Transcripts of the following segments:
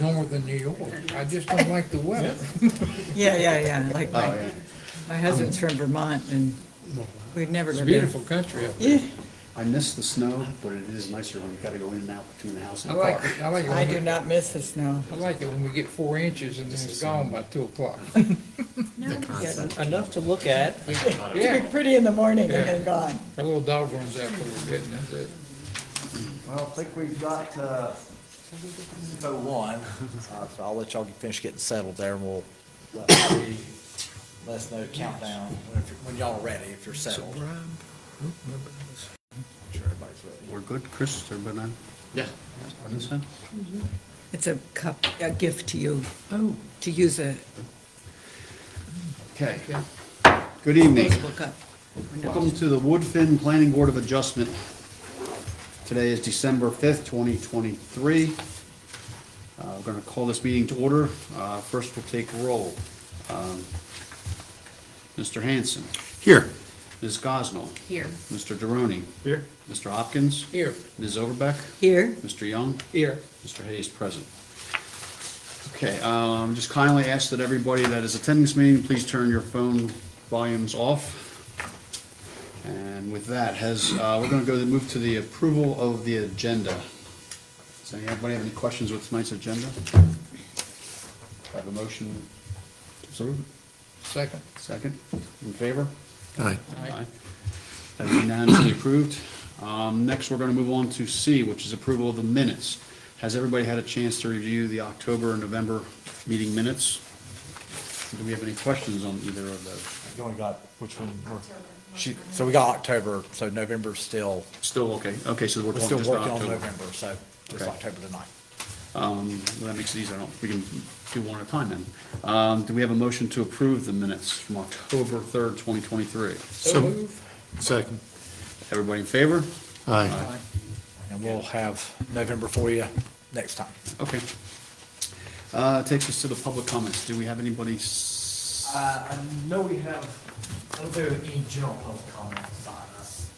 northern New York. I just don't like the weather. Yeah, yeah, yeah, like Oh, my, yeah. my husband's from Vermont and we'd never It's a lived there. beautiful country up there. Yeah, I miss the snow, but it is nicer when you've gotta go in and out between the house I and the car. like it, I like it. I when do we- not miss the snow. I like it when we get four inches and then it's gone by two o'clock. Enough to look at. Yeah, Pretty in the morning and then gone. a little dog runs out for a little bit and that's it. Well, I think we've got, uh, oh one, uh, so I'll let y'all finish getting settled there and we'll let Bobby let us know countdown when, if- when y'all are ready, if you're settled. Sure everybody's ready. We're good, Chris, everybody on? Yeah. On this end? It's a cup, a gift to you. Oh. To use a Okay. Good evening. baseball cup. Welcome to the Woodfin Planning Board of Adjustment. Today is December fifth, twenty twenty-three. Uh, we're gonna call this meeting to order. Uh, first we'll take roll. Um, Mr. Hanson, Here. Ms. Gosnell, Here. Mr. Deroni, Here. Mr. Hopkins, Here, Ms. Overbeck, Here, Mr. Young, here. Mr. Hayes present. Okay, um, just kindly ask that everybody that is attending this meeting, please turn your phone volumes off. And with that, has, uh, we're gonna go to move to the approval of the agenda. Does anybody have any questions with tonight's agenda? I have a motion to? Second. Second, in favor? Aye. Aye. That is unanimously approved. Um, next, we're gonna move on to C, which is approval of the minutes. Has everybody had a chance to review the October and November meeting minutes? Do we have any questions on either of those? You only got, which one? we're- She, so we got October, so November's still, Still, okay, okay, so we're we're talking still just working on October. November, so just Okay. October tonight. Um, well, that makes it easier, I don't, we can do one at a time then. Um, do we have a motion to approve the minutes from October third, twenty twenty-three? So move. Second. Everybody in favor? Aye. And we'll have November for you next time. Okay. Uh, takes us to the public comments. Do we have anybody s- Uh, I know we have, I don't know any general public comments on us.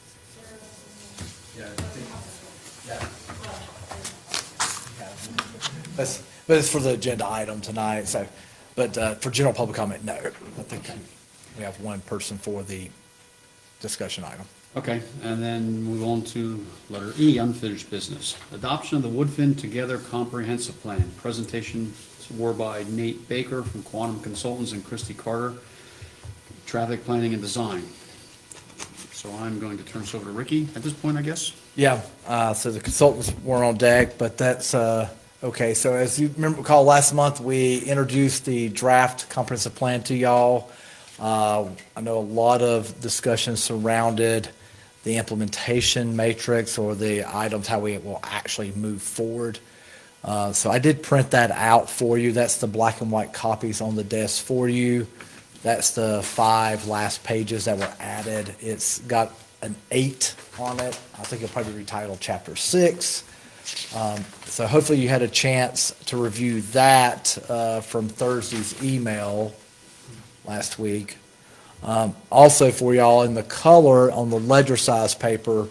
Yeah, I think, yeah. That's, but it's for the agenda item tonight, so, but, uh, for general public comment, no. I think we have one person for the discussion item. Okay, and then move on to letter E, unfinished business. Adoption of the Woodfin Together Comprehensive Plan. Presentation were by Nate Baker from Quantum Consultants and Christy Carter, Traffic Planning and Design. So I'm going to turn this over to Ricky at this point, I guess. Yeah, uh, so the consultants weren't on deck, but that's, uh, okay, so as you remember, recall, last month, we introduced the draft comprehensive plan to y'all. Uh, I know a lot of discussion surrounded the implementation matrix or the items, how we will actually move forward. Uh, so I did print that out for you. That's the black and white copies on the desk for you. That's the five last pages that were added. It's got an eight on it. I think it'll probably be retitled Chapter Six. Um, So hopefully you had a chance to review that uh, from Thursday's email last week. Um, Also for y'all, in the color on the ledger size paper,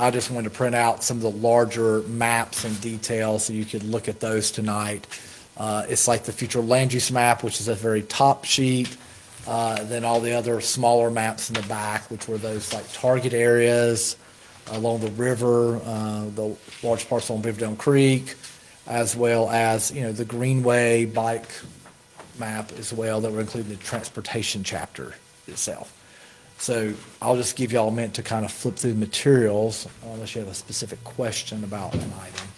I just wanted to print out some of the larger maps and details so you could look at those tonight. Uh, It's like the future land use map, which is a very top sheet, uh, then all the other smaller maps in the back, which were those like target areas along the river, uh, the large parcel on Beaver Dam Creek, as well as, you know, the Greenway bike map as well that were included in the transportation chapter itself. So I'll just give y'all a minute to kind of flip through the materials unless you have a specific question about an item.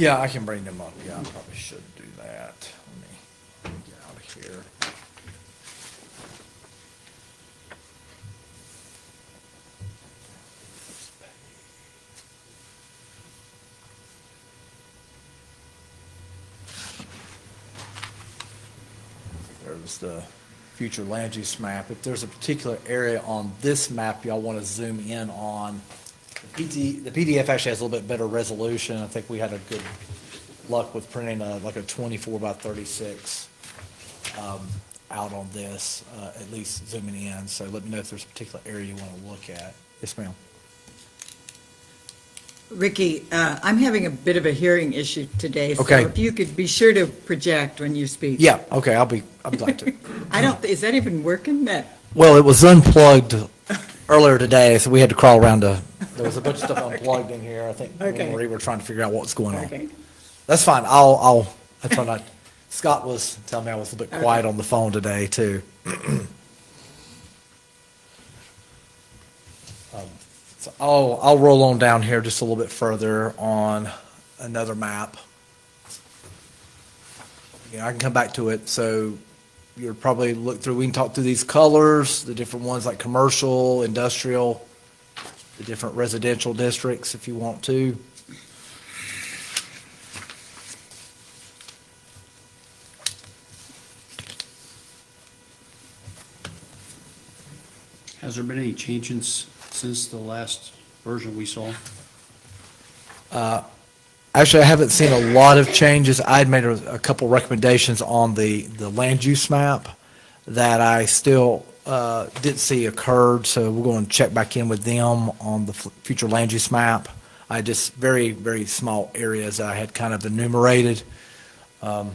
Yeah, I can bring them up. Yeah, I probably should do that. Let me get out of here. There's the future land use map. If there's a particular area on this map y'all want to zoom in on, PT, the PDF actually has a little bit better resolution. I think we had a good luck with printing a, like a twenty-four by thirty-six, um, out on this, uh, at least zooming in. So let me know if there's a particular area you want to look at. Yes, ma'am. Ricky, uh, I'm having a bit of a hearing issue today. Okay. So if you could be sure to project when you speak. Yeah, okay, I'll be, I'll be glad to. I don't, is that even working? That, Well, it was unplugged earlier today, so we had to crawl around to, there was a bunch of stuff unplugged in here. I think me Okay. Marie were trying to figure out what's going on. okay. That's fine. I'll, I'll, that's what I, Scott was telling me I was a little bit quiet on the phone today, too. Um, So I'll, I'll roll on down here just a little bit further on another map. Yeah, I can come back to it. So you'll probably look through, we can talk through these colors, the different ones like commercial, industrial, the different residential districts if you want to. Has there been any changes since the last version we saw? Uh, Actually, I haven't seen a lot of changes. I had made a, a couple recommendations on the, the land use map that I still, uh, didn't see occurred, so we're going to check back in with them on the future land use map. I just, very, very small areas I had kind of enumerated. Um,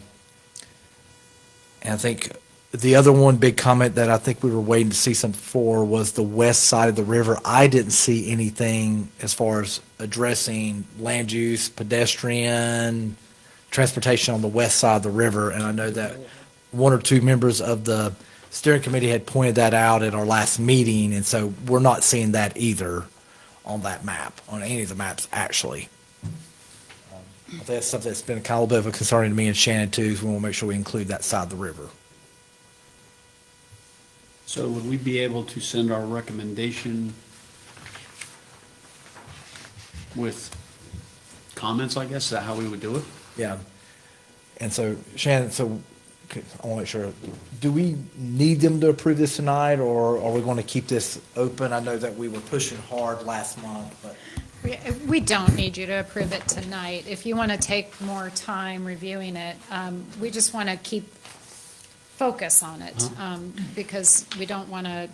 And I think the other one big comment that I think we were waiting to see something for was the west side of the river. I didn't see anything as far as addressing land use, pedestrian, transportation on the west side of the river. And I know that one or two members of the steering committee had pointed that out at our last meeting, and so we're not seeing that either on that map, on any of the maps, actually. Um, I think that's something that's been kind of a bit of a concern to me and Shannon too, is we want to make sure we include that side of the river. So would we be able to send our recommendation with comments, I guess? Is that how we would do it? Yeah. And so Shannon, so okay, I want to make sure, do we need them to approve this tonight or are we going to keep this open? I know that we were pushing hard last month, but. We- We don't need you to approve it tonight. If you want to take more time reviewing it, um, we just want to keep focus on it, um, because we don't want to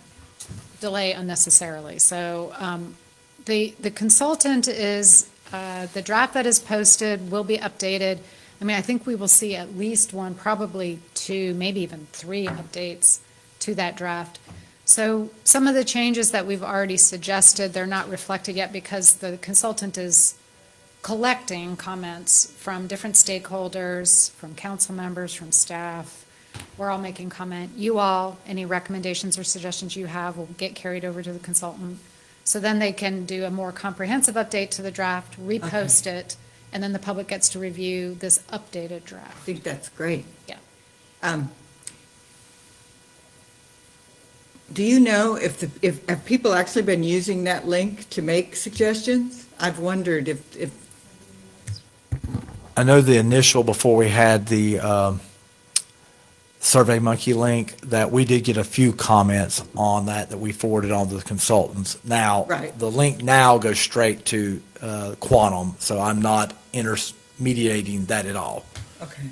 delay unnecessarily. So um, the, the consultant is, uh, the draft that is posted will be updated. I mean, I think we will see at least one, probably two, maybe even three updates to that draft. So some of the changes that we've already suggested, they're not reflected yet because the consultant is collecting comments from different stakeholders, from council members, from staff. We're all making comment. You all, any recommendations or suggestions you have will get carried over to the consultant. So then they can do a more comprehensive update to the draft, repost it, and then the public gets to review this updated draft. I draft. think that's great. Yeah. Um, Do you know if, the if, have people actually been using that link to make suggestions? I've wondered if, if, I know the initial, before we had the um, Survey Monkey link, that we did get a few comments on that that we forwarded on to the consultants. Now, Right. the link now goes straight to uh, Quantum, so I'm not intermediating that at all. okay,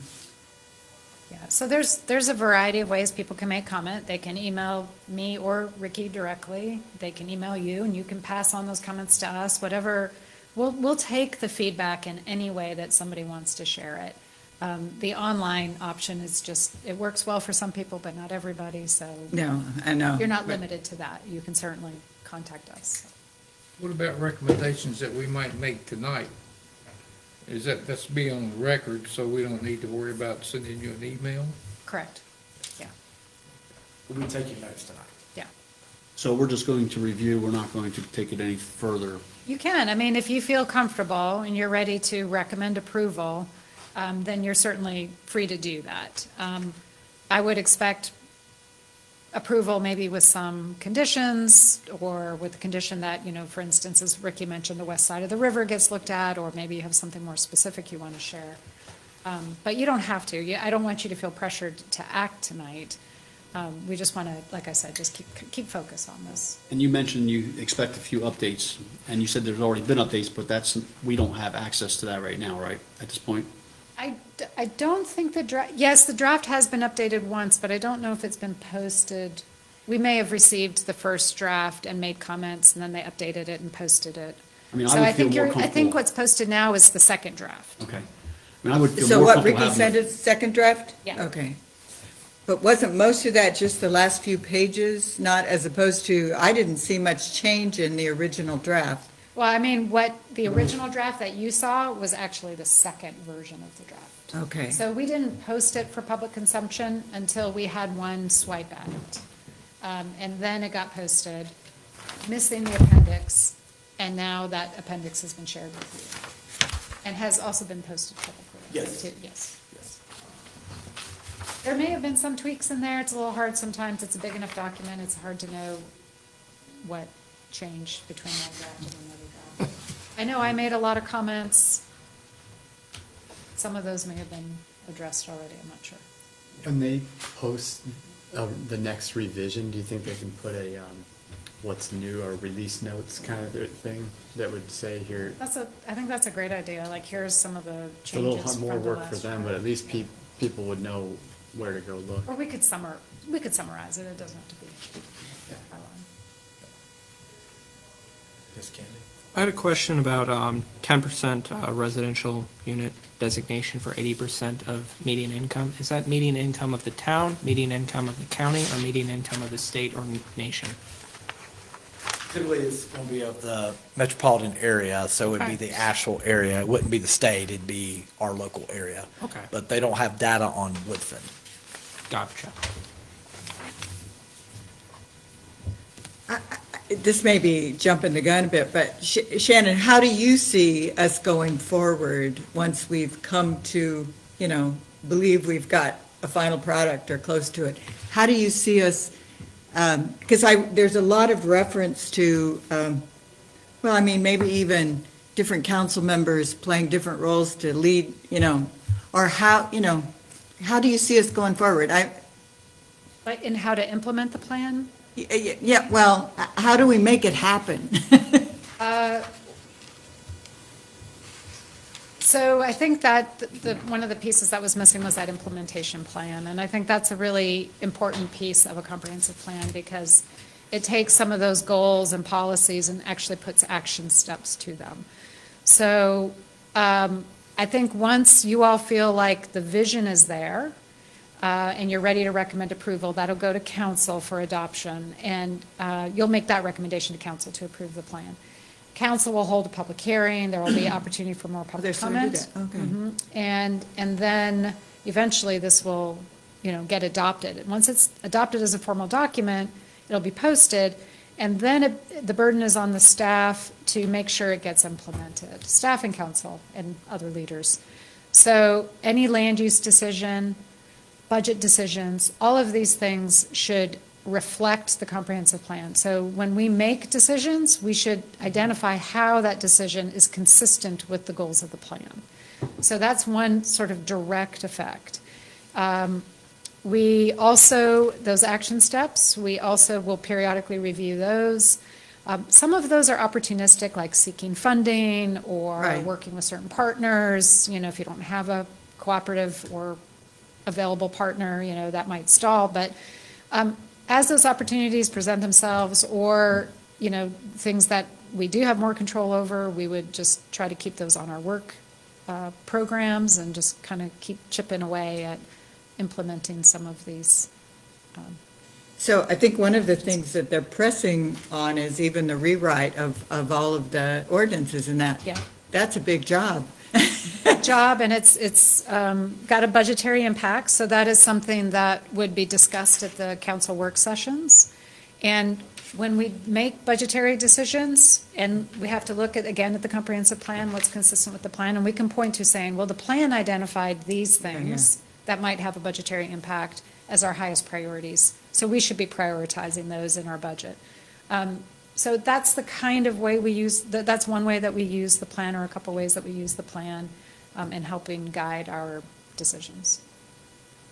Yeah, so there's, there's a variety of ways people can make comment. They can email me or Ricky directly. They can email you, and you can pass on those comments to us, whatever. We'll, we'll take the feedback in any way that somebody wants to share it. Um, The online option is just, it works well for some people, but not everybody, so no, I know. you're not But- limited to that. You can certainly contact us. What about recommendations that we might make tonight? Is that, that's be on record, so we don't need to worry about sending you an email? Correct, yeah, We'll be taking notes tonight. yeah. So we're just going to review, we're not going to take it any further. You can, I mean, if you feel comfortable and you're ready to recommend approval, um, then you're certainly free to do that. Um, I would expect approval maybe with some conditions, or with the condition that, you know, for instance, as Ricky mentioned, the west side of the river gets looked at, or maybe you have something more specific you want to share. Um, But you don't have to. You- I don't want you to feel pressured to act tonight. Um, We just want to, like I said, just keep, keep focus on this. And you mentioned you expect a few updates, and you said there's already been updates, but that's, we don't have access to that right now, right, at this point? I, d- I don't think the draft, yes, the draft has been updated once, but I don't know if it's been posted. We may have received the first draft and made comments, and then they updated it and posted it. I mean, I So would I think more you're, I think comfortable- what's posted now is the second draft. Okay. I mean, I would feel So more what, comfortable Ricky having. sent us second draft? Yeah. Okay. But wasn't most of that just the last few pages, not as opposed to, I didn't see much change in the original draft. Well, I mean, what, the original draft that you saw was actually the second version of the draft. Okay. So we didn't post it for public consumption until we had one swipe at it. Um, And then it got posted, missing the appendix, and now that appendix has been shared with you. And has also been posted publicly. Yes. too, Yes. There may have been some tweaks in there. It's a little hard sometimes. It's a big enough document. It's hard to know what changed between that draft and another draft. I know I made a lot of comments. Some of those may have been addressed already, I'm not sure. When they post uh, the next revision, do you think they can put a, um, what's new or release notes kind of thing that would say here? That's a, I think that's a great idea, like here's some of the It's a little changes hard- more the work for them, but at least peop people would know where to go look. Or we could summar, we could summarize it, it doesn't have to be outlined. Yes, Candy? I had a question about um, 10% uh, residential unit designation for 80% of median income. Is that median income of the town, median income of the county, or median income of the state or nation? Typically, it's going to be of the metropolitan area, so it would be the actual area. It wouldn't be the state, it'd be our local area. Okay. But they don't have data on Woodfin. Gotcha. This may be jumping the gun a bit, but Sh- Shannon, how do you see us going forward once we've come to, you know, believe we've got a final product or close to it? How do you see us, because I, there's a lot of reference to, um, well, I mean, maybe even different council members playing different roles to lead, you know, or how, you know, how do you see us going forward? I, in how to implement the plan? Y- yeah, well, how do we make it happen? So I think that the, one of the pieces that was missing was that implementation plan. And I think that's a really important piece of a comprehensive plan because it takes some of those goals and policies and actually puts action steps to them. So um, I think once you all feel like the vision is there, uh, and you're ready to recommend approval, that'll go to council for adoption, and uh, you'll make that recommendation to council to approve the plan. Council will hold a public hearing, there will be opportunity for more public starting to comment. that, okay. Mhm. And, and then eventually this will, you know, get adopted. And once it's adopted as a formal document, it'll be posted, and then it- the burden is on the staff to make sure it gets implemented, staff and council and other leaders. So any land use decision, budget decisions, all of these things should reflect the comprehensive plan. So when we make decisions, we should identify how that decision is consistent with the goals of the plan. So that's one sort of direct effect. Um, We also, those action steps, we also will periodically review those. Um, Some of those are opportunistic, like seeking funding or Right. working with certain partners. You know, if you don't have a cooperative or available partner, you know, that might stall. But um, as those opportunities present themselves, or, you know, things that we do have more control over, we would just try to keep those on our work uh, programs and just kind of keep chipping away at implementing some of these. So I think one of the things that they're pressing on is even the rewrite of, of all of the ordinances and that. Yeah. That's a big job. job, and it's, it's um, got a budgetary impact, so that is something that would be discussed at the council work sessions. And when we make budgetary decisions, and we have to look at, again, at the comprehensive plan, what's consistent with the plan, and we can point to saying, well, the plan identified these things that might have a budgetary impact as our highest priorities. So we should be prioritizing those in our budget. Um, So that's the kind of way we use, that- that's one way that we use the plan, or a couple ways that we use the plan um, in helping guide our decisions.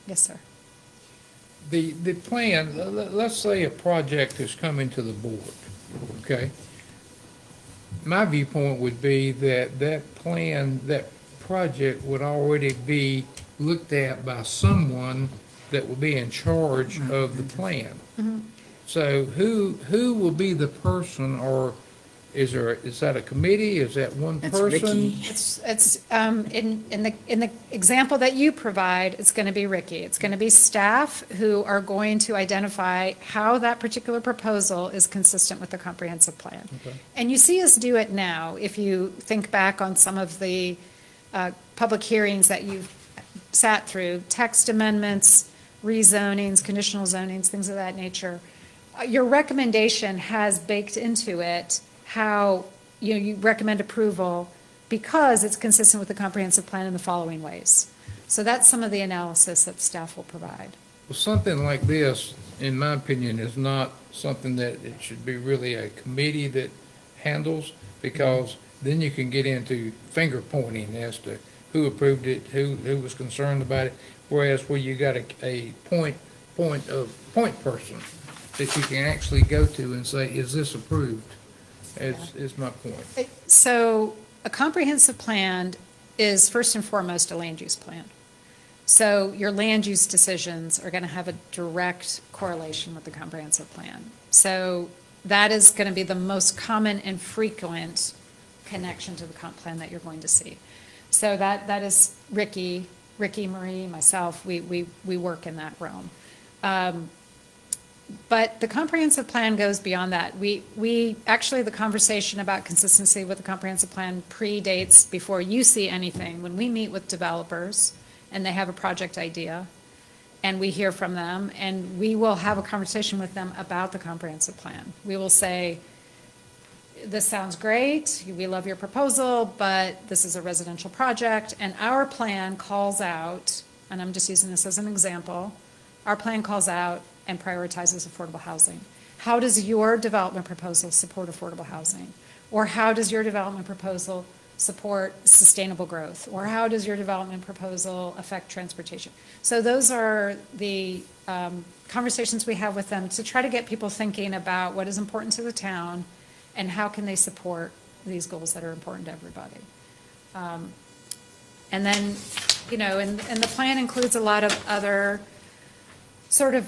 Yes, sir. The, the plan, le- le- let's say a project is coming to the board, okay? My viewpoint would be that that plan, that project would already be looked at by someone that will be in charge of the plan. So who, who will be the person, or is there, is that a committee, is that one That's person? Ricky. It's, it's, um, in, in the, in the example that you provide, it's gonna be Ricky. It's gonna be staff who are going to identify how that particular proposal is consistent with the comprehensive plan. Okay. And you see us do it now, if you think back on some of the, uh, public hearings that you've sat through, text amendments, rezonings, conditional zonings, things of that nature. Uh, Your recommendation has baked into it how, you know, you recommend approval because it's consistent with the comprehensive plan in the following ways. So that's some of the analysis that staff will provide. Well, something like this, in my opinion, is not something that it should be really a committee that handles, because then you can get into finger pointing as to who approved it, who, who was concerned about it, whereas where you got a, a point, point of, point person that you can actually go to and say, is this approved? Is, is my point. So a comprehensive plan is first and foremost a land use plan. So your land use decisions are going to have a direct correlation with the comprehensive plan. So that is going to be the most common and frequent connection to the comp plan that you're going to see. So that, that is Ricky, Ricky, Marie, myself, we, we, we work in that realm. Um, But the comprehensive plan goes beyond that. We, we, actually, the conversation about consistency with the comprehensive plan predates before you see anything. When we meet with developers and they have a project idea, and we hear from them, and we will have a conversation with them about the comprehensive plan. We will say, this sounds great, we love your proposal, but this is a residential project, and our plan calls out, and I'm just using this as an example, our plan calls out and prioritizes affordable housing. How does your development proposal support affordable housing? Or how does your development proposal support sustainable growth? Or how does your development proposal affect transportation? So those are the um, conversations we have with them to try to get people thinking about what is important to the town and how can they support these goals that are important to everybody. Um, And then, you know, and, and the plan includes a lot of other sort of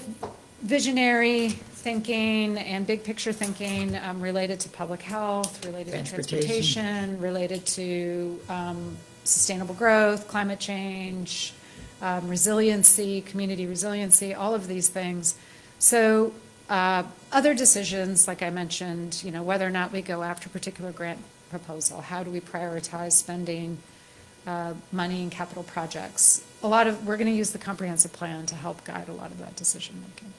visionary thinking and big picture thinking um, related to public health, related to Transportation. transportation, related to um, sustainable growth, climate change, um, resiliency, community resiliency, all of these things. So uh, other decisions, like I mentioned, you know, whether or not we go after a particular grant proposal, how do we prioritize spending uh, money and capital projects? A lot of, we're going to use the comprehensive plan to help guide a lot of that decision-making.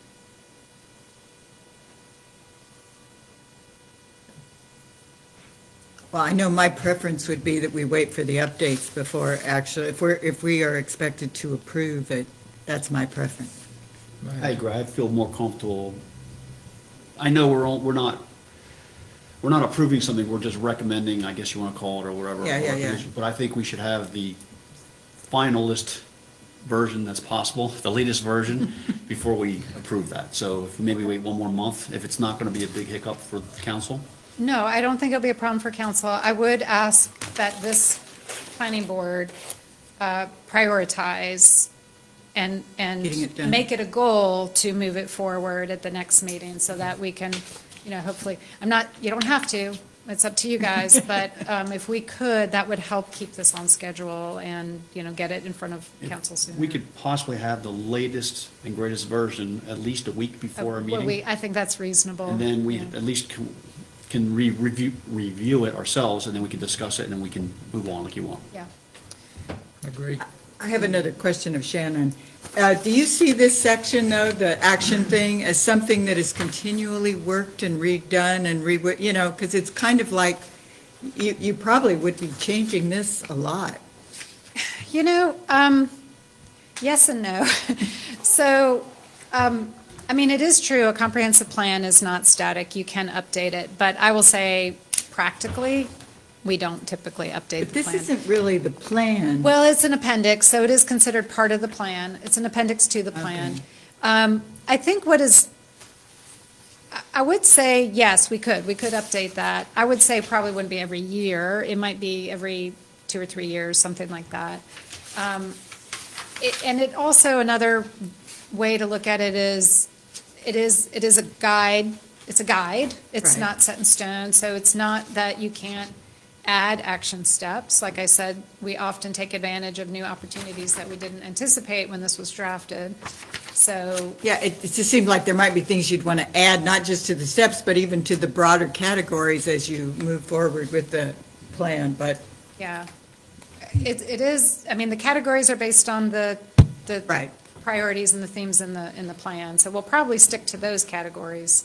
Well, I know my preference would be that we wait for the updates before actually, if we're, if we are expected to approve it, that's my preference. I agree, I feel more comfortable. I know we're, all- we're not, we're not approving something, we're just recommending, I guess you want to call it, or whatever. Yeah, yeah, yeah. But I think we should have the finalist version that's possible, the latest version, before we approve that. So if maybe wait one more month, if it's not going to be a big hiccup for the council. No, I don't think it'll be a problem for council. I would ask that this planning board uh, prioritize and, Getting it and done. make it a goal to move it forward at the next meeting so that we can, you know, hopefully, I'm not, you don't have to, it's up to you guys, but um, if we could, that would help keep this on schedule and, you know, get it in front of council sooner. We could possibly have the latest and greatest version at least a week before a Well, meeting. we- I think that's reasonable. And then we Yeah. at least can, can re- review, review it ourselves, and then we can discuss it, and then we can move on like you want. Yeah. Agree. I have another question of Shannon. Uh, Do you see this section, though, the action thing, as something that is continually worked and redone and re, you know, because it's kind of like, you, you probably would be changing this a lot. You know, um, yes and no. So, um, I mean, it is true, a comprehensive plan is not static, you can update it, but I will say practically, we don't typically update But the this plan. isn't really the plan. Well, it's an appendix, so it is considered part of the plan. It's an appendix to the plan. Um, I think what is, I- I would say, yes, we could, we could update that. I would say probably wouldn't be every year, it might be every two or three years, something like that. Um, it- And it also, another way to look at it is, it is, it is a guide, it's a guide. It's Right. not set in stone, so it's not that you can't add action steps. Like I said, we often take advantage of new opportunities that we didn't anticipate when this was drafted. So, Yeah, it, it just seemed like there might be things you'd want to add, not just to the steps, but even to the broader categories as you move forward with the plan, but, yeah. It, it is, I mean, the categories are based on the, the Right. Priorities and the themes in the, in the plan. So we'll probably stick to those categories.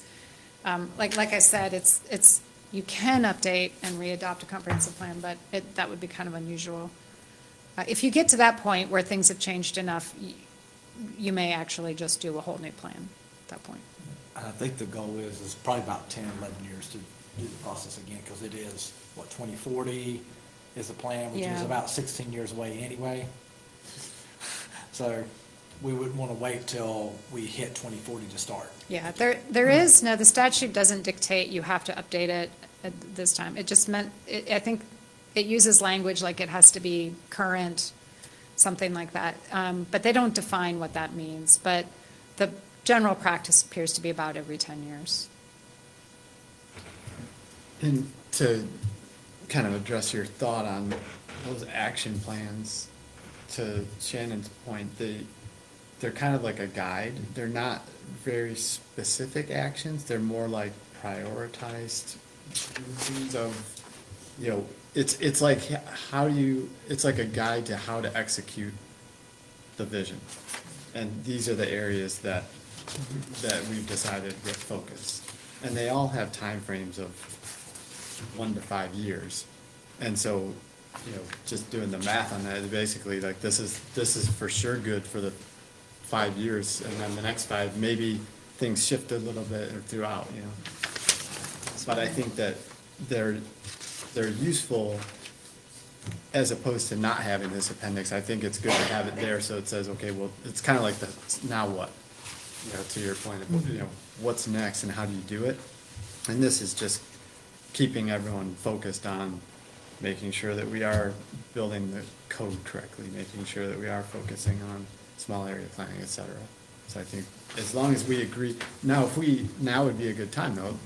Um, Like, like I said, it's, it's, you can update and readopt a comprehensive plan, but it, that would be kind of unusual. Uh, If you get to that point where things have changed enough, y- you may actually just do a whole new plan at that point. I think the goal is, is probably about 10, 11 years to do the process again, because it is, what, 2040 is the plan, which is about 16 years away anyway. So we wouldn't want to wait till we hit 2040 to start. Yeah, there, there is, no, the statute doesn't dictate you have to update it at this time. It just meant, it, I think it uses language like it has to be current, something like that. Um, but they don't define what that means. But the general practice appears to be about every 10 years. And to kind of address your thought on those action plans, to Shannon's point, they, they're kind of like a guide. Mm-hmm. They're not very specific actions, they're more like prioritized routines of, you know, it's, it's like how do you, it's like a guide to how to execute the vision. And these are the areas that, mm-hmm. that we've decided with focus. And they all have timeframes of one to five years. And so, you know, just doing the math on that, basically, like, this is, this is for sure good for the five years, and then the next five, maybe things shift a little bit throughout, you know? But I think that they're, they're useful as opposed to not having this appendix. I think it's good to have it there, so it says, okay, well, it's kind of like the, now what? You know, to your point of, you know, what's next and how do you do it? And this is just keeping everyone focused on making sure that we are building the code correctly, making sure that we are focusing on small area planning, et cetera. So I think as long as we agree, now if we, now would be a good time though,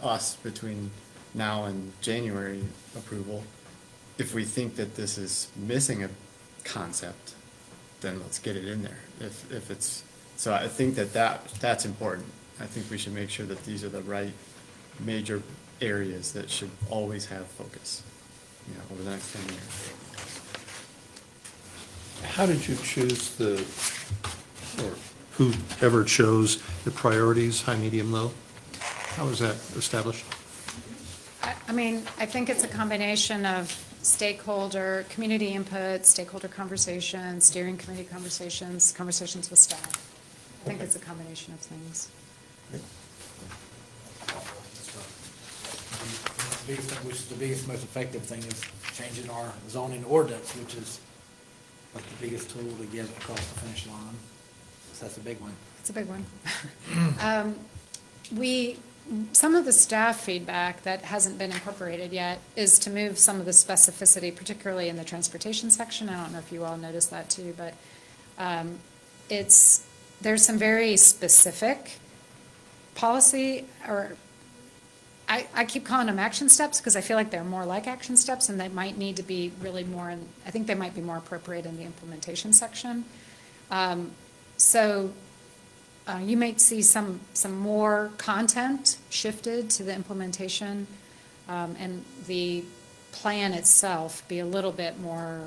us between now and January approval, if we think that this is missing a concept, then let's get it in there. If, if it's, so I think that that, that's important. I think we should make sure that these are the right major areas that should always have focus, you know, over the next ten years. How did you choose the, or whoever chose the priorities, high, medium, low? How was that established? I I mean, I think it's a combination of stakeholder, community input, stakeholder conversations, steering committee conversations, conversations with staff. I think it's a combination of things. The biggest which is the biggest, most effective thing is changing our zoning ordinance, which is like the biggest tool to get across the finish line. So that's a big one. It's a big one. Um, We, some of the staff feedback that hasn't been incorporated yet is to move some of the specificity, particularly in the transportation section. I don't know if you all noticed that too, but um, it's, there's some very specific policy or I, I keep calling them action steps because I feel like they're more like action steps and they might need to be really more, in I think they might be more appropriate in the implementation section. Um, So uh, you might see some, some more content shifted to the implementation um, and the plan itself be a little bit more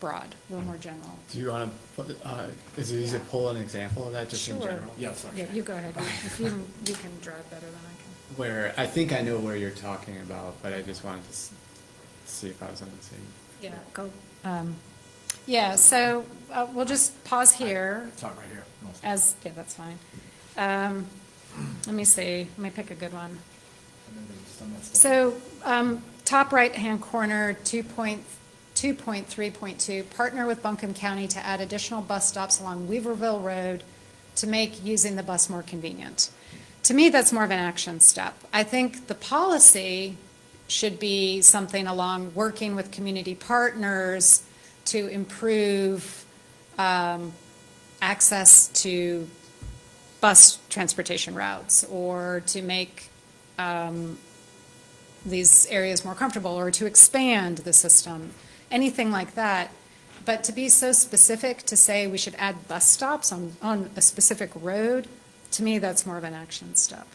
broad, a little more general. Do you want to, uh, is it easy to pull an example of that just in Sure. general? Yes, Yeah, you go ahead. If you, you can drive better than I can. Where, I think I know where you're talking about, but I just wanted to s- see if I was on the same. Yeah, go. Um, Yeah, so uh, we'll just pause here It's not right here. as, yeah, that's fine. Um, Let me see, let me pick a good one. So, um, top right-hand corner, 2.2.3.2, partner with Buncombe County to add additional bus stops along Weaverville Road to make using the bus more convenient. To me, that's more of an action step. I think the policy should be something along working with community partners to improve um, access to bus transportation routes, or to make um, these areas more comfortable, or to expand the system, anything like that. But to be so specific to say we should add bus stops on, on a specific road, to me, that's more of an action step.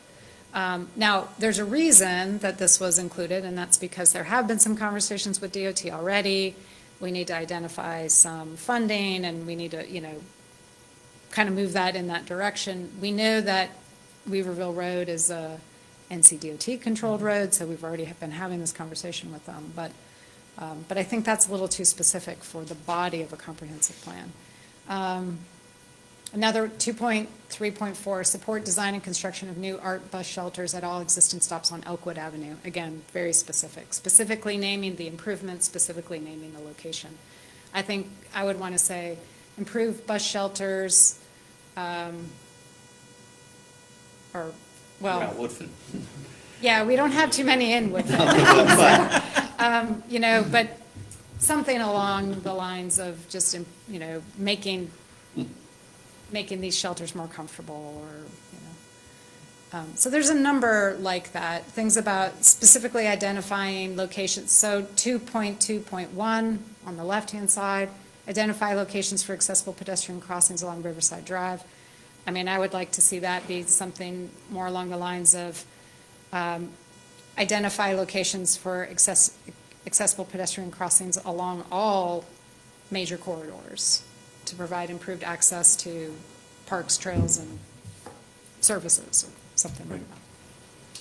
Um, Now, there's a reason that this was included, and that's because there have been some conversations with DOT already. We need to identify some funding, and we need to, you know, kind of move that in that direction. We know that Weaverville Road is a NCDOT-controlled road, so we've already been having this conversation with them, but, um, but I think that's a little too specific for the body of a comprehensive plan. Um, Another 2.3.4, support design and construction of new art bus shelters at all existing stops on Elkwood Avenue. Again, very specific, specifically naming the improvements, specifically naming the location. I think I would want to say, improve bus shelters, um, or, well. Woodfin. Yeah, we don't have too many in Woodfin. Um, You know, but something along the lines of just, you know, making, making these shelters more comfortable or, you know. Um, So there's a number like that, things about specifically identifying locations. So 2.2.1 on the left-hand side, identify locations for accessible pedestrian crossings along Riverside Drive. I mean, I would like to see that be something more along the lines of um, identify locations for access, accessible pedestrian crossings along all major corridors to provide improved access to parks, trails, and services, or something like that.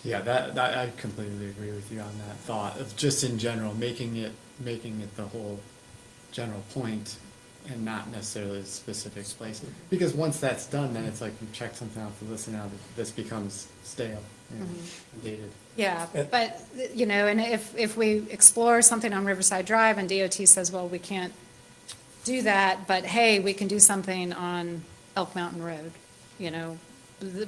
Yeah, that, that, I completely agree with you on that thought of just in general, making it, making it the whole general point and not necessarily a specific place. Because once that's done, then it's like you check something off the list and now this becomes stale, you know, mm-hmm. dated. Yeah, uh, but, you know, and if, if we explore something on Riverside Drive and DOT says, well, we can't do that, but hey, we can do something on Elk Mountain Road, you know,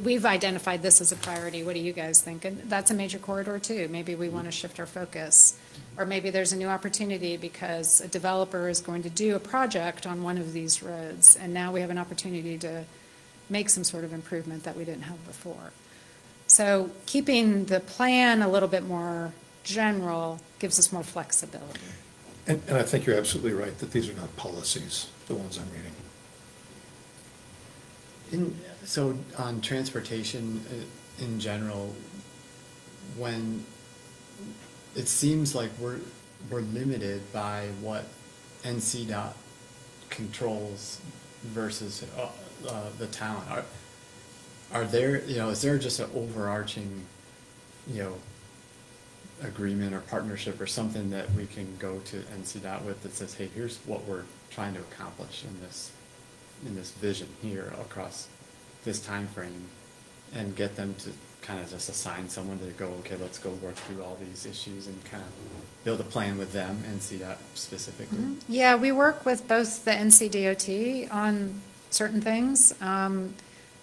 we've identified this as a priority, what do you guys think? And that's a major corridor too, maybe we want to shift our focus. Or maybe there's a new opportunity because a developer is going to do a project on one of these roads, and now we have an opportunity to make some sort of improvement that we didn't have before. So keeping the plan a little bit more general gives us more flexibility. And, and I think you're absolutely right, that these are not policies, the ones I'm reading. In, so on transportation uh, in general, when, it seems like we're, we're limited by what NC dot controls versus, uh, uh, the town. Are, are there, you know, is there just an overarching, you know, agreement or partnership or something that we can go to NC dot with that says, hey, here's what we're trying to accomplish in this, in this vision here across this time frame, and get them to kind of just assign someone to go, okay, let's go work through all these issues and kind of build a plan with them, dot specifically. Yeah, we work with both the NCDOT on certain things, um,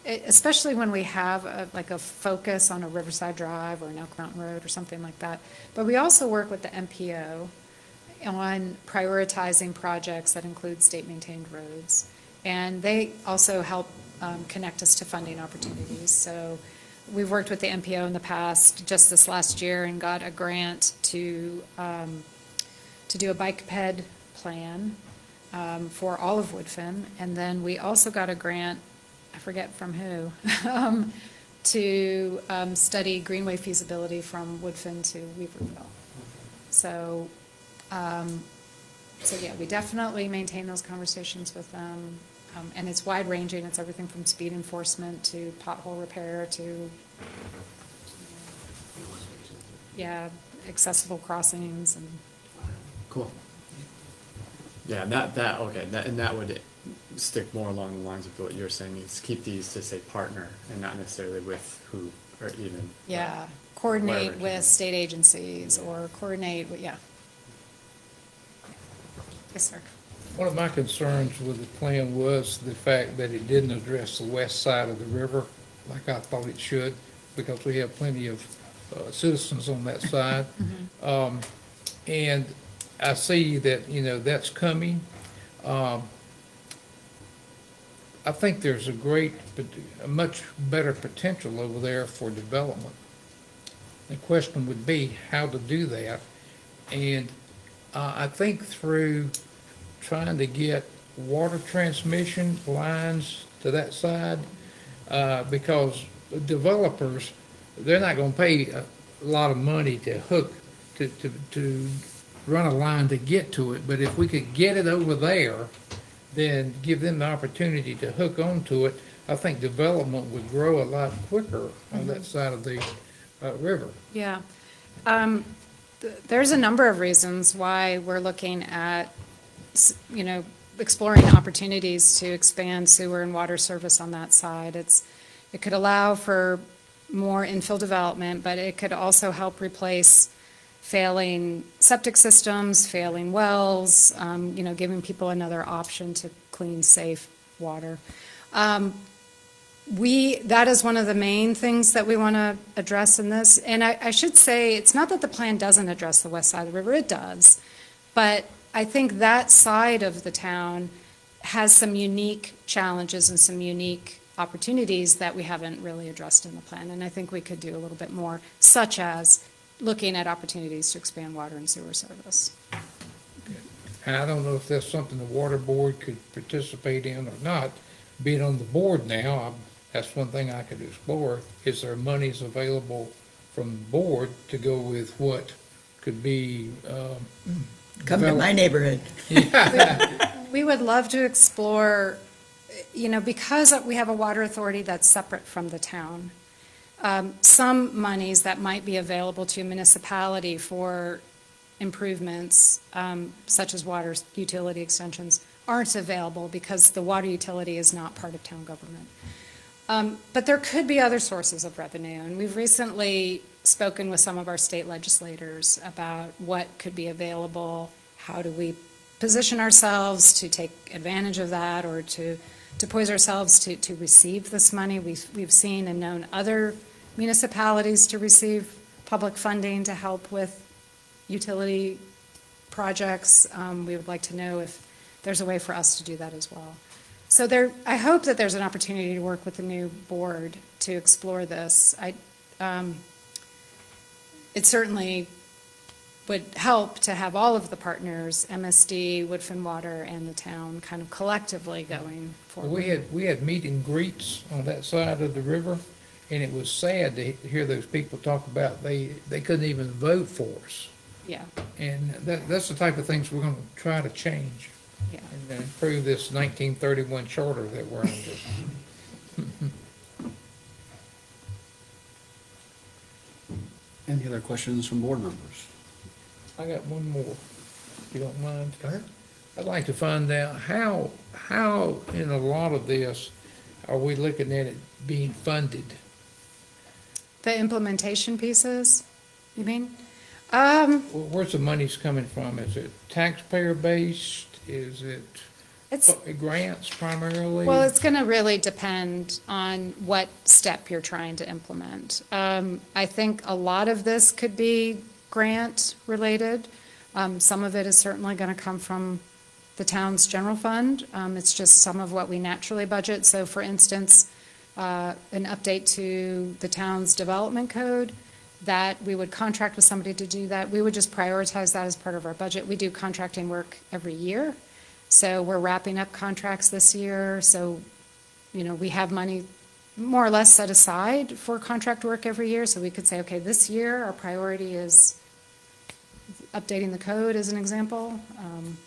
especially when we have a- like a focus on a Riverside Drive or an Elk Mountain Road or something like that. But we also work with the MPO on prioritizing projects that include state-maintained roads. And they also help um, connect us to funding opportunities. So we've worked with the MPO in the past, just this last year, and got a grant to um, to do a bike ped plan um, for all of Woodfin. And then we also got a grant, I forget from who, um, to um, study greenway feasibility from Woodfin to Weaverville. So um, so yeah, we definitely maintain those conversations with them. Um, and it's wide ranging. It's everything from speed enforcement to pothole repair to, yeah, accessible crossings and. Cool. Yeah, that, that, okay, that, and that would stick more along the lines of what you're saying, is keep these to say partner and not necessarily with who, or even. Yeah, coordinate Whatever. with state agencies or coordinate, with yeah. Yes, sir. One of my concerns with the plan was the fact that it didn't address the west side of the river like I thought it should, because we have plenty of uh, citizens on that side. Um, And I see that, you know, that's coming. Um, I think there's a great, a much better potential over there for development. The question would be how to do that. And uh, I think through trying to get water transmission lines to that side, uh, because developers, they're not gonna pay a lot of money to hook, to, to, to run a line to get to it, but if we could get it over there, then give them the opportunity to hook onto it, I think development would grow a lot quicker on that side of the, uh, river. Yeah. Um, th- There's a number of reasons why we're looking at, you know, exploring opportunities to expand sewer and water service on that side. It's, it could allow for more infill development, but it could also help replace failing septic systems, failing wells, um, you know, giving people another option to clean, safe water. Um, we, that is one of the main things that we want to address in this. And I, I should say, it's not that the plan doesn't address the west side of the river, it does. But I think that side of the town has some unique challenges and some unique opportunities that we haven't really addressed in the plan. And I think we could do a little bit more, such as looking at opportunities to expand water and sewer service. And I don't know if that's something the water board could participate in or not. Being on the board now, I'm- that's one thing I could explore. Is there monies available from the board to go with what could be, um, Come to my neighborhood. We would love to explore, you know, because we have a water authority that's separate from the town, um, some monies that might be available to a municipality for improvements, um, such as water utility extensions, aren't available because the water utility is not part of town government. Um, But there could be other sources of revenue, and we've recently spoken with some of our state legislators about what could be available, how do we position ourselves to take advantage of that, or to, to poise ourselves to, to receive this money. We've, we've seen and known other municipalities to receive public funding to help with utility projects. Um, We would like to know if there's a way for us to do that as well. So there, I hope that there's an opportunity to work with the new board to explore this. I, um, it certainly would help to have all of the partners, MSD, Woodfin Water, and the town, kind of collectively going forward. we had, we had meet and greets on that side of the river, and it was sad to hear those people talk about they, they couldn't even vote for us. Yeah, And that, that's the type of things we're gonna try to change yeah. and improve this nineteen thirty-one charter that we're under. Any other questions from board members? I got one more, if you don't mind. Go ahead. I'd like to find out how, how in a lot of this are we looking at it being funded? The implementation pieces, you mean? Um, Where's the money's coming from? Is it taxpayer-based? Is it it's, grants primarily? Well, it's going to really depend on what step you're trying to implement. Um, I think a lot of this could be grant-related. Um, Some of it is certainly going to come from the town's general fund. Um, It's just some of what we naturally budget. So for instance, uh, an update to the town's development code, that we would contract with somebody to do that. We would just prioritize that as part of our budget. We do contracting work every year. So we're wrapping up contracts this year, so, you know, we have money more or less set aside for contract work every year, so we could say, okay, this year, our priority is updating the code as an example. Um,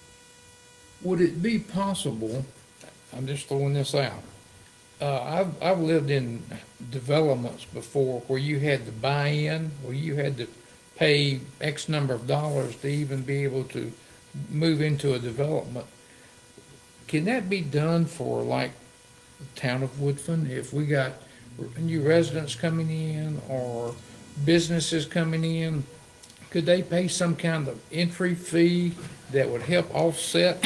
would it be possible, I'm just throwing this out, uh, I've, I've lived in developments before where you had to buy in, where you had to pay X number of dollars to even be able to move into a development. Can that be done for like the town of Woodfin, if we got new residents coming in or businesses coming in? Could they pay some kind of entry fee that would help offset?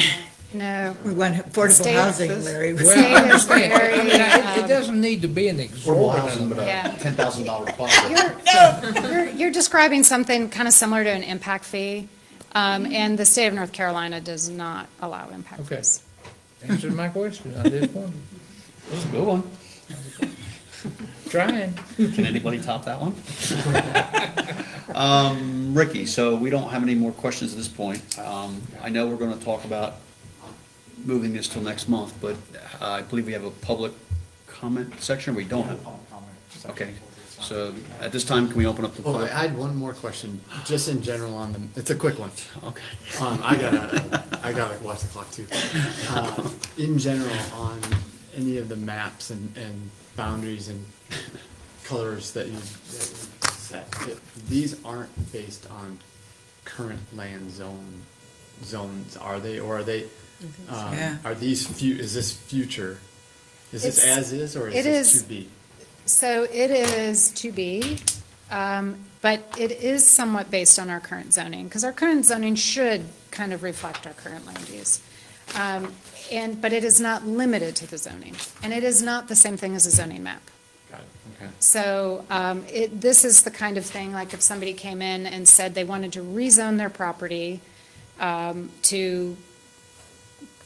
No. We want affordable State- housing, Larry. Well, I State is understand. I mean, I- It um, doesn't need to be an Affordable housing, exorbitant. but Yeah. a ten thousand dollar deposit. You're, you're, you're describing something kind of similar to an impact fee, um, and the state of North Carolina does not allow impact Okay. fees. Answered my question, I just wondered, That's a good one. trying. Can anybody top that one? Um, Ricky, so we don't have any more questions at this point. Um, I know we're gonna talk about moving this till next month, but uh, I believe we have a public comment section, we don't have. Okay, so at this time, can we open up the Oh, public? I had one more question, just in general on the, it's a quick one. Okay. Um, I gotta, I gotta watch the clock too. Uh, In general, on any of the maps and, and boundaries and colors that you, that you set, it- these aren't based on current land zone, zones, are they, or are they? Um, Yeah. Are these fu, is this future? Is this as is, or is it this is- to be? So it is to be, um, but it is somewhat based on our current zoning, because our current zoning should kind of reflect our current land use. Um, And, but it is not limited to the zoning, and it is not the same thing as a zoning map. Got it, okay. So um, it, this is the kind of thing, like if somebody came in and said they wanted to rezone their property um, to,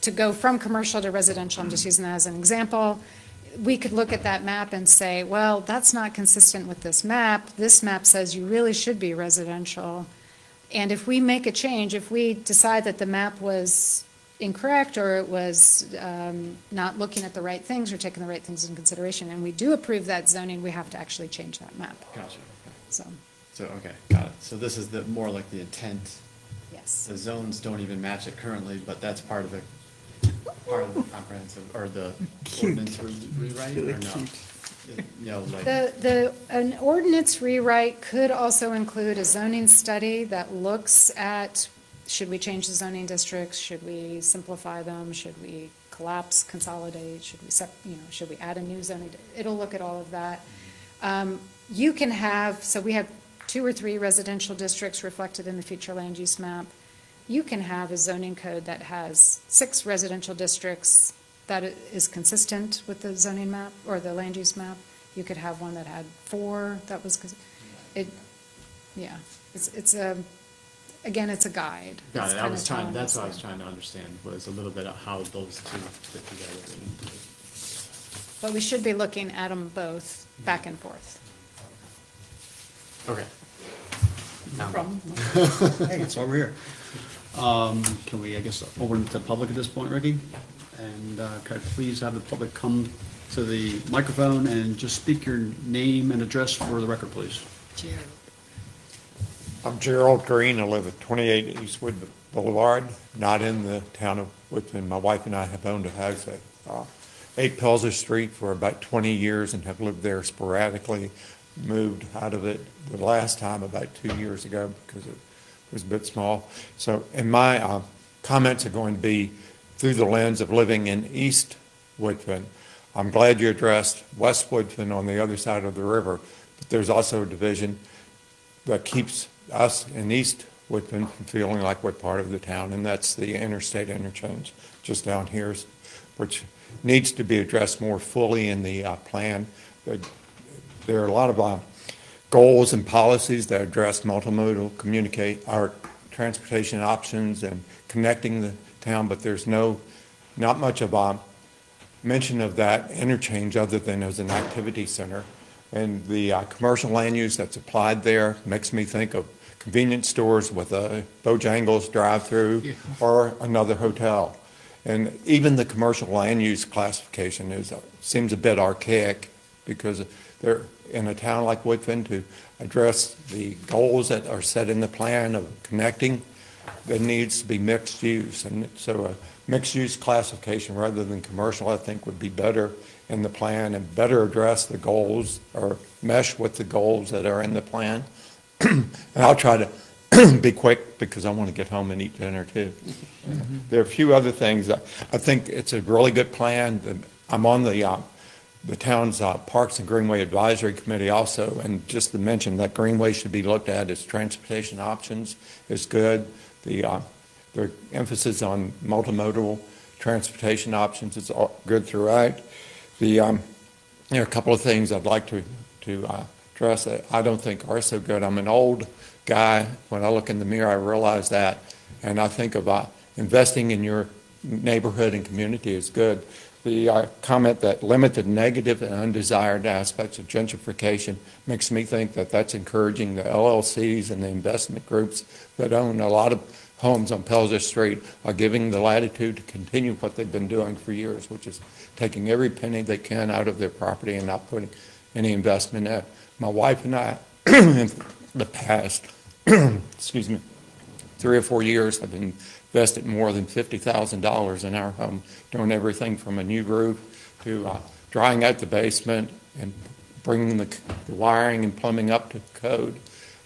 to go from commercial to residential, I'm just using that as an example, we could look at that map and say, well, that's not consistent with this map. This map says you really should be residential. And if we make a change, if we decide that the map was incorrect or it was um, not looking at the right things or taking the right things into consideration, and we do approve that zoning, we have to actually change that map. Gotcha, okay. So, So, okay, got it. So this is the, more like the intent yes. the zones don't even match it currently, but that's part of the, part of the comprehensive, or the ordinance re- rewrite, or no? It- You like, The, the, an ordinance rewrite could also include a zoning study that looks at, should we change the zoning districts? Should we simplify them? Should we collapse, consolidate? Should we, sep- you know, should we add a new zoning? It'll look at all of that. Um, You can have, so we have two or three residential districts reflected in the future land use map. You can have a zoning code that has six residential districts that is consistent with the zoning map or the land use map. You could have one that had four, that was, cons- it, yeah, it's, it's a, again, it's a guide. got It's it, I was trying, that's what I was trying to understand, was a little bit of how those two fit together. But we should be looking at them both back and forth. Okay. No problem. Hey, that's why we're here. Um, Can we, I guess, open it to public at this point, Ricky? And uh, could I please have the public come to the microphone and just speak your name and address for the record, please? I'm Gerald Green. I live at 28 Eastwood Boulevard, not in the town of Woodfin. My wife and I have owned a house at uh, 8 Pelzer Street for about 20 years and have lived there sporadically. Moved out of it the last time about two years ago because it was a bit small. So, and my uh, comments are going to be through the lens of living in East Woodfin. I'm glad you addressed West Woodfin on the other side of the river, but there's also a division that keeps us in East Woodfin from feeling like we're part of the town, and that's the interstate interchange just down here, which needs to be addressed more fully in the uh, plan. There are a lot of uh, goals and policies that address multimodal communicate, our transportation options and connecting the town, but there's no, not much of a mention of that interchange other than as an activity center. And the uh, commercial land use that's applied there makes me think of convenience stores with a Bojangles drive-through or another hotel. And even the commercial land use classification is, seems a bit archaic because they're, in a town like Woodfin, to address the goals that are set in the plan of connecting that needs to be mixed use. And so a mixed use classification rather than commercial, I think would be better in the plan and better address the goals or mesh with the goals that are in the plan. And I'll try to be quick because I want to get home and eat dinner too. There are a few other things. I I think it's a really good plan. I'm on the, uh, the town's uh, Parks and Greenway Advisory Committee also, and just to mention that Greenway should be looked at as transportation options is good. The, uh, the emphasis on multimodal transportation options is all good throughout. The, um, there are a couple of things I'd like to, to uh, address that I don't think are so good. I'm an old guy. When I look in the mirror, I realize that. And I think of uh, investing in your neighborhood and community is good. The uh, comment that limited negative and undesired aspects of gentrification makes me think that that's encouraging the LLCs and the investment groups that own a lot of homes on Pelzer Street are giving the latitude to continue what they've been doing for years, which is taking every penny they can out of their property and not putting any investment in it. My wife and I, in the past, excuse me, three or four years, have invested more than fifty thousand dollars in our home, doing everything from a new roof to uh, drying out the basement and bringing the the wiring and plumbing up to code.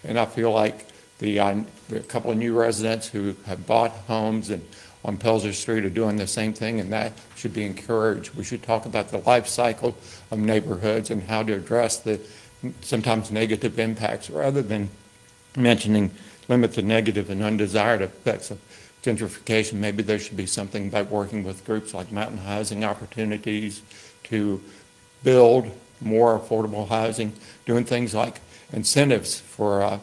And I feel like the, uh, the couple of new residents who have bought homes and on Pelzer Street are doing the same thing, and that should be encouraged. We should talk about the life cycle of neighborhoods and how to address the sometimes negative impacts, rather than mentioning limit the negative and undesired effects of gentrification. Maybe there should be something about working with groups like Mountain Housing Opportunities to build more affordable housing, doing things like incentives for uh,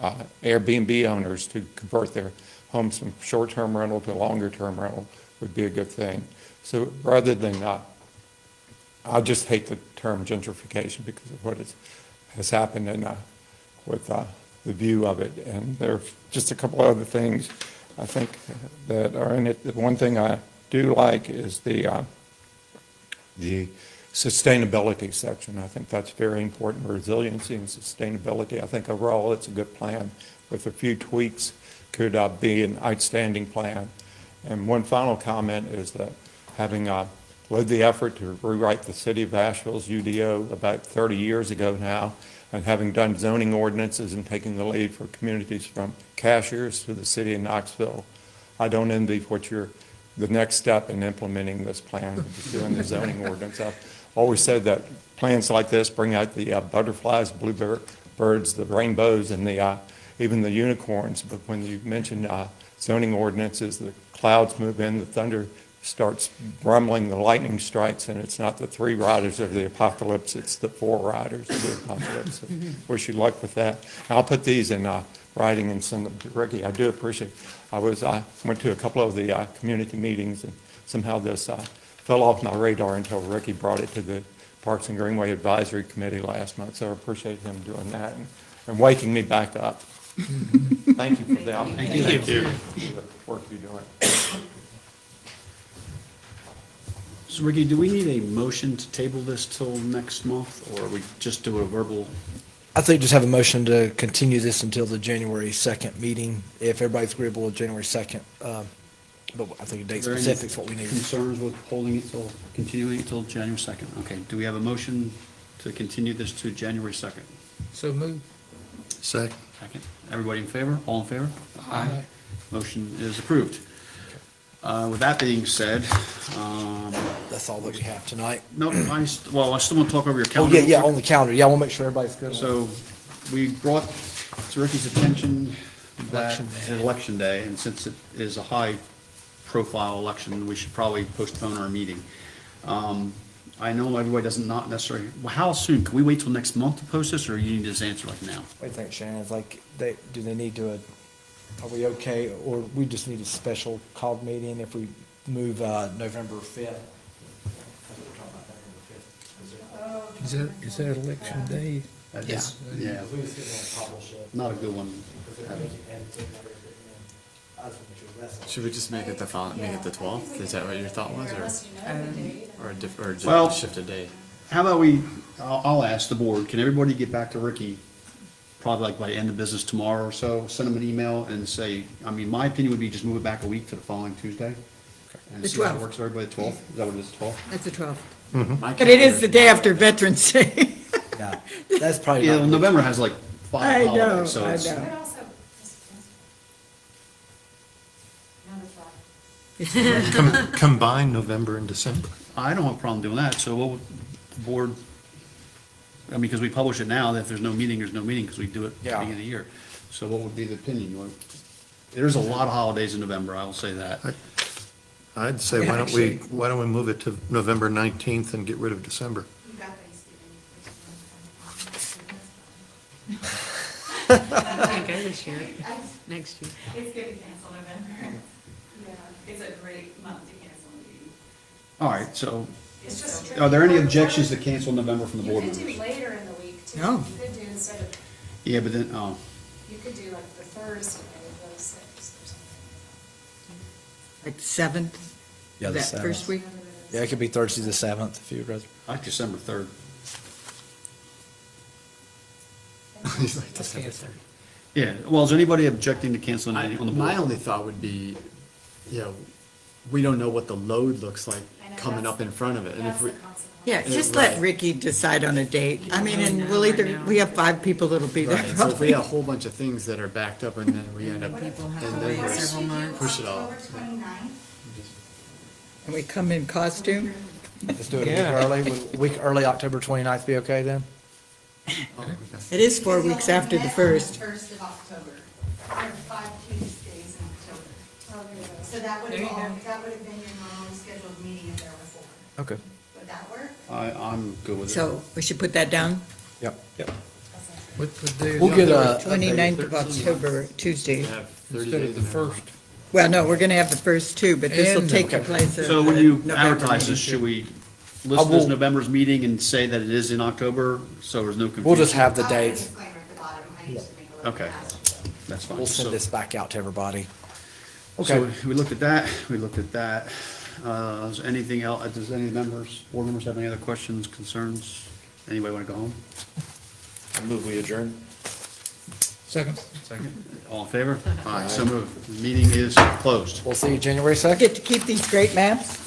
uh, Airbnb owners to convert their homes from short-term rental to longer-term rental would be a good thing. So rather than, uh, I just hate the term gentrification because of what has happened in, uh, with uh, the view of it. And there are just a couple other things I think that are in it. The one thing I do like is the, uh, the sustainability section. I think that's very important, resiliency and sustainability. I think overall it's a good plan with a few tweaks could uh, be an outstanding plan. And one final comment is that having uh, led the effort to rewrite the city of Asheville's UDO about 30 years ago now, and having done zoning ordinances and taking the lead for communities from Cashiers to the city of Knoxville, I don't envy what you're, the next step in implementing this plan, doing the zoning ordinance. I've always said that plans like this bring out the uh, butterflies, bluebirds, the rainbows, and the, uh, even the unicorns. But when you mention uh, zoning ordinances, the clouds move in, the thunder starts rumbling, the lightning strikes, and it's not the three riders of the apocalypse, it's the four riders of the apocalypse. So Wish you luck with that. I'll put these in uh, writing and send them to Ricky. I do appreciate, I was, I went to a couple of the uh, community meetings, and somehow this uh, fell off my radar until Ricky brought it to the Parks and Greenway Advisory Committee last month, so I appreciate him doing that and- and waking me back up. Thank you for the opportunity. Thank you. For the work you're doing. So Ricky, do we need a motion to table this till next month, or we just do a verbal? I think just have a motion to continue this until the January 2nd meeting, if everybody's agreeable with January 2nd. um, But I think a date Is there any specific is what we need. Concerns with holding it till, continuing it till January 2nd? Okay, do we have a motion to continue this to January 2nd? So move. Second. Second. Everybody in favor? All in favor? Aye. Motion is approved. Uh, With that being said, um, That's all that we have tonight. no, I, st- well, I still want to talk over your Oh, calendar. yeah, yeah, on the calendar. Yeah, I want to make sure everybody's good. So we brought to Ricky's attention that Election day. election day, and since it is a high-profile election, we should probably postpone our meeting. Um, I know everybody doesn't not necessarily, well, how soon? Can we wait till next month to post this, or you need this answer like now? What do you think, Shannon? It's like, they, do they need to, uh, are we okay, or we just need a special called meeting if we move, uh, November fifth? Is that, is that election day? Yes. Yeah, not a good one. Should we just make it the fol, make it the twelfth? Is that what your thought was, or, or a diff, or Well- just shift a day? How about we, I'll, I'll ask the board, can everybody get back to Ricky probably like by the end of business tomorrow or so, send them an email and say, I mean, my opinion would be just move it back a week to the following Tuesday. And The see how it 12th. works for everybody, twelfth, is that what it is, twelfth? That's the 12th. Mm-hmm. My But it is the day after Veterans Day. Yeah, that's probably Yeah, well, not, November has like I five know, holidays, so I it's. know. But also, Com- Combine November and December. I don't have a problem doing that, so what would the board, I mean, because we publish it now, that if there's no meeting, there's no meeting, because we do it at the Yeah. beginning of the year. So what would be the opinion? You want- There's a lot of holidays in November, I will say that. I'd say, why don't we, why don't we move it to November 19th and get rid of December? Can't go this year, next year. It's good to cancel November. Yeah, it's a great month to cancel a meeting. All right, so It's just. are there any objections to cancel November from the You board could do members? later in the week too. No. You could do instead of, Yeah, but then, oh, you could do like the Thursday, the sixth or something. Like 7th? Yeah, the That 7th. first week? yeah, it could be Thursday the seventh if you'd rather. I like December third. He's like December third. Yeah, well, is anybody objecting to canceling I- anything on the board? My only thought would be, you know, we don't know what the load looks like I know, coming that's- up in front of it. And if That's we, consequence. Yeah, just let right. Ricky decide on a date. I mean, and we'll either, we have five people that'll be there right, so if we probably. have a whole bunch of things that are backed up and then we end up, and People have then wait we're- several months. push it off. October twenty-ninth. And we come in costume? Let's do it a week early. Would week early, October 29th be okay then? Oh, okay. It is four weeks after the first. First of October, or five Tuesdays October. So that would There have, all- go. that would have been your normally scheduled meeting if there were four. Okay. Would that work? I, I'm good with it. So we should put that down? Yep, yep. What the day? We'll get a, 29th of October, Tuesday. We have 30 Instead of the first. Well, no, we're going to have the first two, but this will And- take the place of So when the you November advertise meeting. this, should we I list this will- November's meeting and say that it is in October, so there's no confusion? we'll just have the I'll put a dates. disclaimer at the bottom. I need to make a little Okay. faster. That's fine. We'll send So- this back out to everybody. So Okay. we looked at that, we looked at that. Uh, is anything else, does any members, board members have any other questions, concerns? Anybody want to go home? I Move we adjourn. Second. Second. All in favor? Aye, so moved. Meeting is closed. We'll see you January 2nd. Get to keep these great maps?